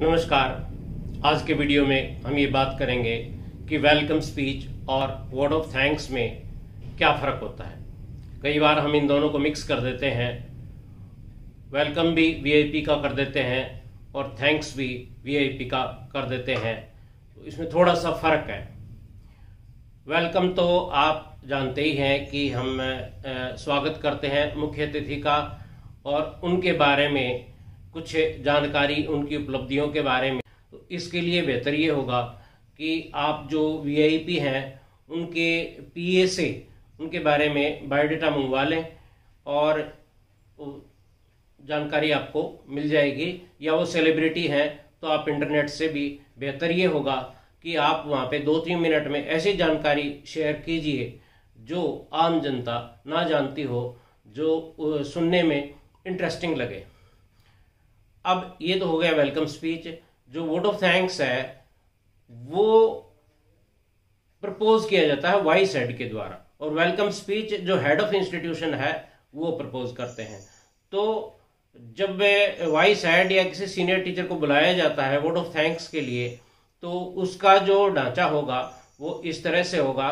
नमस्कार। आज के वीडियो में हम ये बात करेंगे कि वेलकम स्पीच और वर्ड ऑफ़ थैंक्स में क्या फ़र्क होता है। कई बार हम इन दोनों को मिक्स कर देते हैं। वेलकम भी वीआईपी का कर देते हैं और थैंक्स भी वीआईपी का कर देते हैं। तो इसमें थोड़ा सा फ़र्क है। वेलकम तो आप जानते ही हैं कि हम स्वागत करते हैं मुख्य अतिथि का और उनके बारे में कुछ जानकारी उनकी उपलब्धियों के बारे में। तो इसके लिए बेहतर ये होगा कि आप जो वीआईपी हैं, उनके पीए से उनके बारे में बायोडाटा मंगवा लें और जानकारी आपको मिल जाएगी। या वो सेलिब्रिटी हैं तो आप इंटरनेट से भी बेहतर ये होगा कि आप वहाँ पे दो तीन मिनट में ऐसी जानकारी शेयर कीजिए जो आम जनता ना जानती हो, जो सुनने में इंटरेस्टिंग लगे। अब ये तो हो गया वेलकम स्पीच जो वोट ऑफ़ थैंक्स है, वो प्रपोज किया जाता है वाइस हेड के द्वारा। और वेलकम स्पीच जो हेड ऑफ़ इंस्टीट्यूशन है, वो प्रपोज करते हैं। तो जब वाइस हेड या किसी सीनियर टीचर को बुलाया जाता है वोट ऑफ़ थैंक्स के लिए तो उसका जो ढांचा होगा, वो इस तरह से होगा।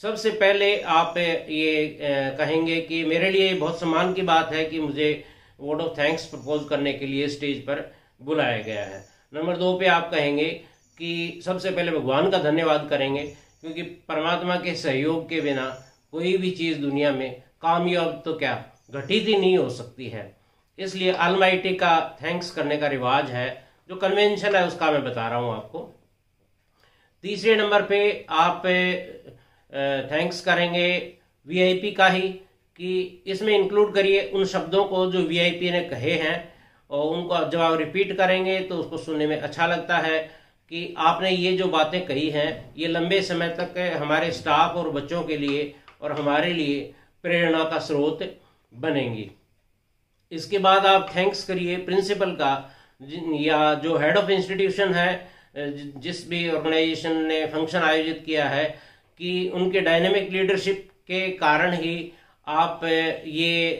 सबसे पहले आप ये कहेंगे कि मेरे लिए बहुत सम्मान की बात है कि मुझे वर्ड ऑफ़ थैंक्स प्रपोज करने के लिए स्टेज पर बुलाया गया है। नंबर दो पे आप कहेंगे कि सबसे पहले भगवान का धन्यवाद करेंगे, क्योंकि परमात्मा के सहयोग के बिना कोई भी चीज़ दुनिया में कामयाब तो क्या घटित ही नहीं हो सकती है। इसलिए अलमाइटी का थैंक्स करने का रिवाज है, जो कन्वेंशन है, उसका मैं बता रहा हूँ आपको। तीसरे नंबर पे आप थैंक्स करेंगे वीआईपी का ही। कि इसमें इंक्लूड करिए उन शब्दों को जो वीआईपी ने कहे हैं और उनको जब आप रिपीट करेंगे तो उसको सुनने में अच्छा लगता है कि आपने ये जो बातें कही हैं, ये लंबे समय तक हमारे स्टाफ और बच्चों के लिए और हमारे लिए प्रेरणा का स्रोत बनेंगी। इसके बाद आप थैंक्स करिए प्रिंसिपल का या जो हेड ऑफ़ इंस्टीट्यूशन है जिस भी ऑर्गेनाइजेशन ने फ़ंक्शन आयोजित किया है, कि उनके डायनेमिक लीडरशिप के कारण ही आप ये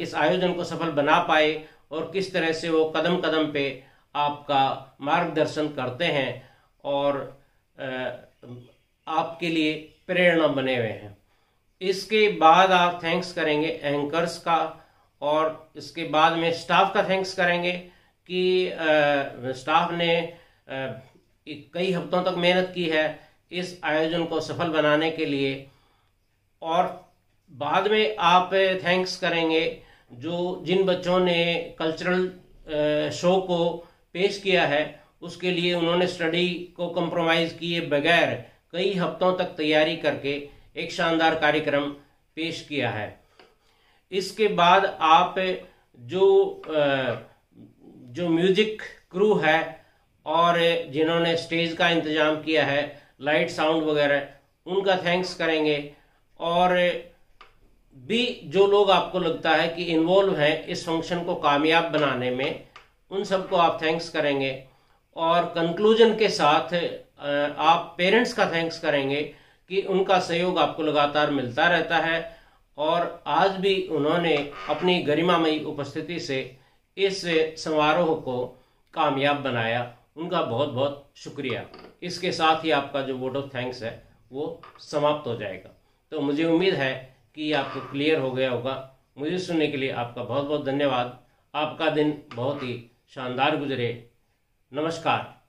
इस आयोजन को सफल बना पाए और किस तरह से वो कदम कदम पे आपका मार्गदर्शन करते हैं और आपके लिए प्रेरणा बने हुए हैं। इसके बाद आप थैंक्स करेंगे एंकर्स का और इसके बाद में स्टाफ का थैंक्स करेंगे कि स्टाफ ने कई हफ्तों तक मेहनत की है इस आयोजन को सफल बनाने के लिए और बाद में आप थैंक्स करेंगे जो जिन बच्चों ने कल्चरल शो को पेश किया है, उसके लिए उन्होंने स्टडी को कंप्रोमाइज़ किए बगैर कई हफ्तों तक तैयारी करके एक शानदार कार्यक्रम पेश किया है। इसके बाद आप जो जो म्यूज़िक क्रू है और जिन्होंने स्टेज का इंतज़ाम किया है लाइट साउंड वगैरह, उनका थैंक्स करेंगे और भी जो लोग आपको लगता है कि इन्वॉल्व हैं इस फ़ंक्शन को कामयाब बनाने में, उन सबको आप थैंक्स करेंगे। और कंक्लूजन के साथ आप पेरेंट्स का थैंक्स करेंगे कि उनका सहयोग आपको लगातार मिलता रहता है। और आज भी उन्होंने अपनी गरिमामयी उपस्थिति से इस समारोह को कामयाब बनाया। उनका बहुत बहुत शुक्रिया। इसके साथ ही आपका जो वोट ऑफ़ थैंक्स है, वो समाप्त हो जाएगा। तो मुझे उम्मीद है कि आपको क्लियर हो गया होगा। मुझे सुनने के लिए आपका बहुत बहुत धन्यवाद। आपका दिन बहुत ही शानदार गुजरे। नमस्कार।